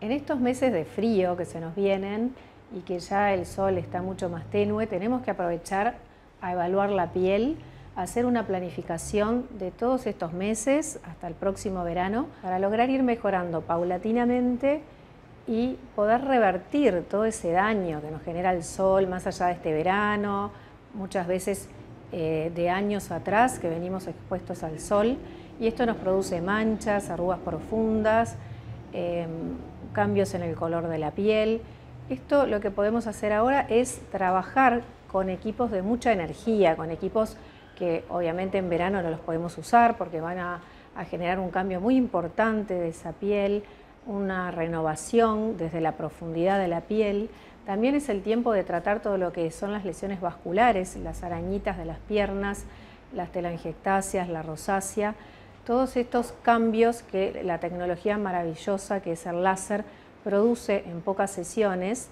En estos meses de frío que se nos vienen y que ya el sol está mucho más tenue, tenemos que aprovechar a evaluar la piel, hacer una planificación de todos estos meses hasta el próximo verano para lograr ir mejorando paulatinamente y poder revertir todo ese daño que nos genera el sol más allá de este verano, muchas veces eh, de años atrás que venimos expuestos al sol. Y esto nos produce manchas, arrugas profundas, em, cambios en el color de la piel. Esto lo que podemos hacer ahora es trabajar con equipos de mucha energía, con equipos que obviamente en verano no los podemos usar porque van a, generar un cambio muy importante de esa piel, una renovación desde la profundidad de la piel. También es el tiempo de tratar todo lo que son las lesiones vasculares, las arañitas de las piernas, las telangiectasias, la rosácea, todos estos cambios que la tecnología maravillosa que es el láser produce en pocas sesiones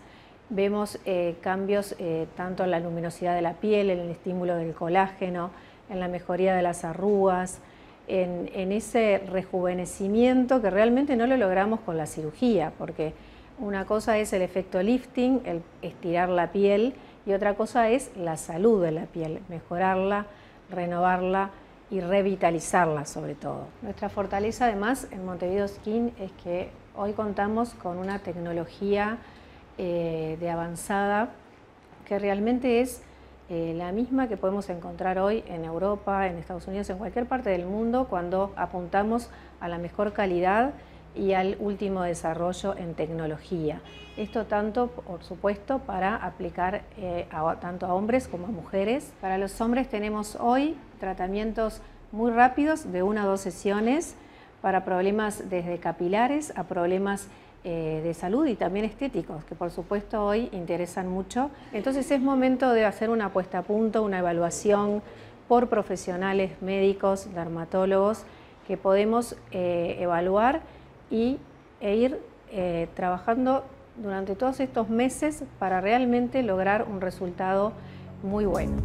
Vemos eh, cambios eh, tanto en la luminosidad de la piel, en el estímulo del colágeno, en la mejoría de las arrugas, en, ese rejuvenecimiento que realmente no lo logramos con la cirugía, porque una cosa es el efecto lifting, el estirar la piel, y otra cosa es la salud de la piel, mejorarla, renovarla y revitalizarla sobre todo. Nuestra fortaleza además en Montevideo Skin es que hoy contamos con una tecnología eh, de avanzada que realmente es eh, la misma que podemos encontrar hoy en Europa, en Estados Unidos, en cualquier parte del mundo cuando apuntamos a la mejor calidad y al último desarrollo en tecnología. Esto tanto, por supuesto, para aplicar eh, tanto a hombres como a mujeres. Para los hombres tenemos hoy tratamientos muy rápidos de una o dos sesiones para problemas desde capilares a problemas eh, de salud y también estéticos, que por supuesto hoy interesan mucho. Entonces es momento de hacer una puesta a punto, una evaluación por profesionales médicos, dermatólogos, que podemos eh, evaluar y, e ir eh, trabajando durante todos estos meses para realmente lograr un resultado muy bueno.